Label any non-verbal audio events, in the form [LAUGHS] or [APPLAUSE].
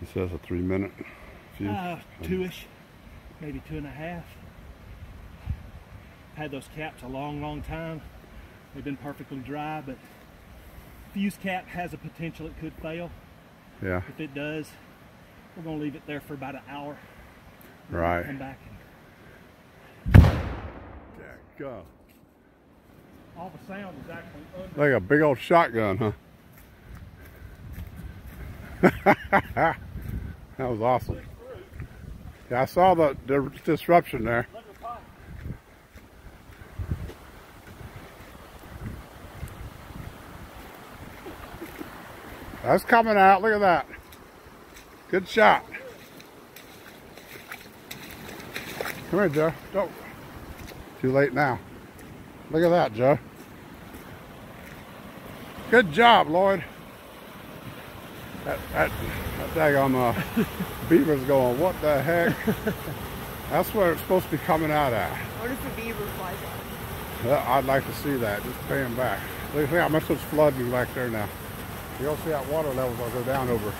He says a three minute fuse. Uh, two-ish, maybe two and a half. Had those caps a long, long time. They've been perfectly dry, but fuse cap has a potential it could fail. yeah, If it does, we're gonna leave it there for about an hour. Then right. Come back and Go. all the sound is actually under. Like a big old shotgun, huh? [LAUGHS] that was awesome. Yeah, I saw the, the disruption there. That's coming out. Look at that. Good shot. Come here, Joe. Don't. Too late now. Look at that, Joe. Good job, Lloyd. That, that, that daggone uh, [LAUGHS] beaver's going, what the heck? That's where it's supposed to be coming out at. What if the beaver flies out? Well, I'd like to see that, just pay him back. Look at how much it's flooding back there now. You'll see that water levels will go down over